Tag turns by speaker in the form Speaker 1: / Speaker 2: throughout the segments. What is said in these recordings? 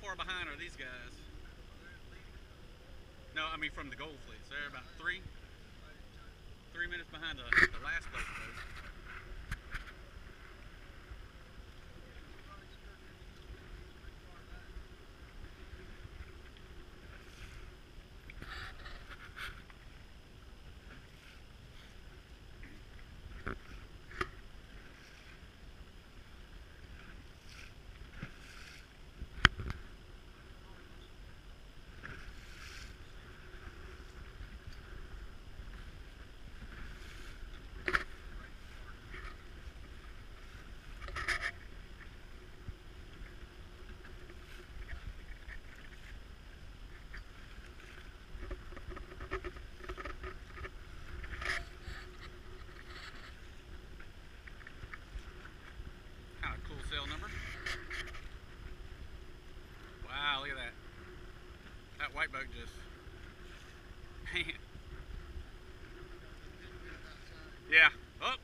Speaker 1: how far behind are these guys? No, I mean from the gold fleet. So they're about three, three minutes behind the, the last place. That just. Yeah. Oh.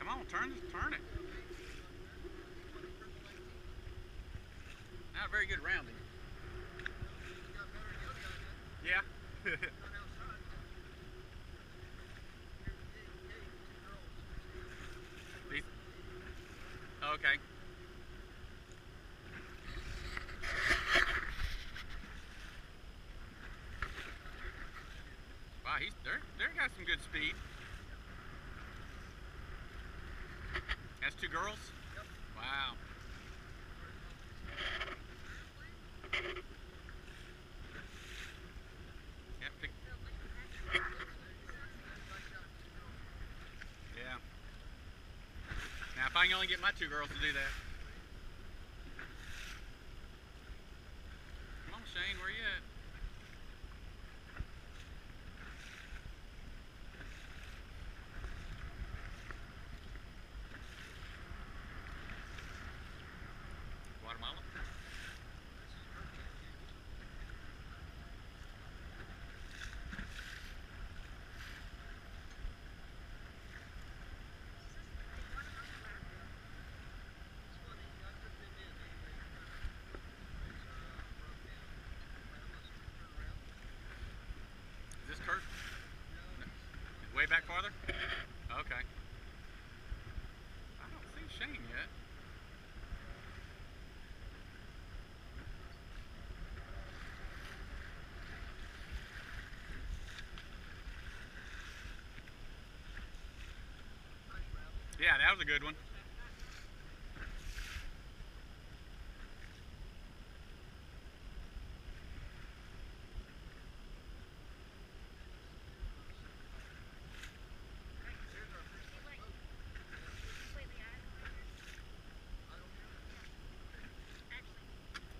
Speaker 1: Come on, turn turn it. Not a very good rounding. Yeah. These- okay. Wow, he's they're they're got some good speed. That's two girls? Wow. Yeah, yeah. Now, if I can only get my two girls to do that. Come on, Shane, where you at? Guatemala? Is this Kurt? Way back farther? Okay. I don't see Shane yet. Yeah, that was a good one.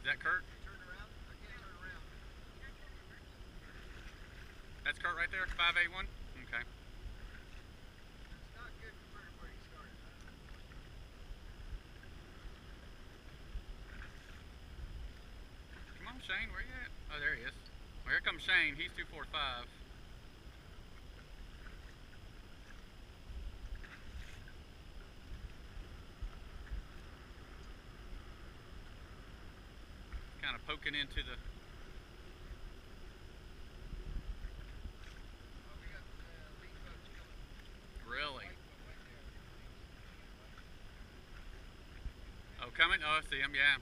Speaker 1: Is that Kurt? That's Kurt right there, 581? Okay. Come on, Shane, where you at? Oh, there he is. Well, here comes Shane. He's 245. Kind of poking into the. Really? Oh, coming? Oh, I see him, yeah.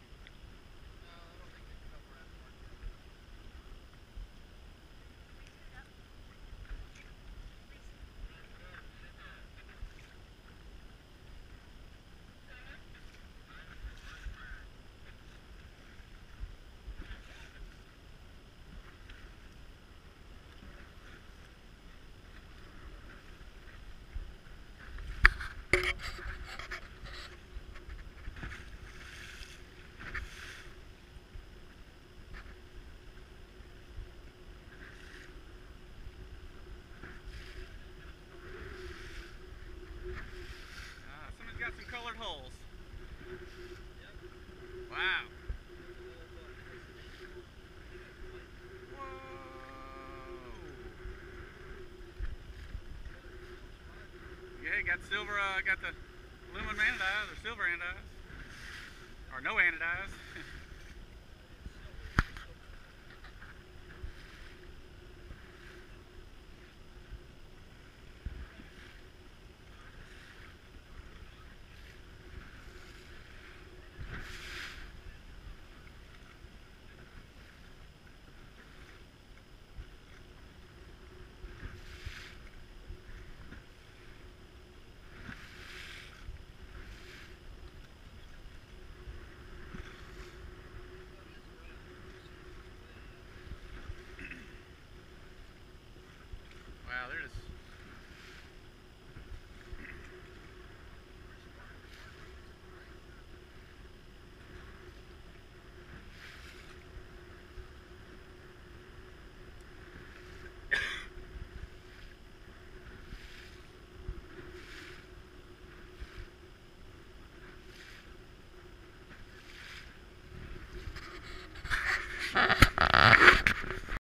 Speaker 1: Uh, colored holes. Wow. Whoa. Yeah, got silver, uh, got the aluminum anodized or silver anodized. Or no anodized.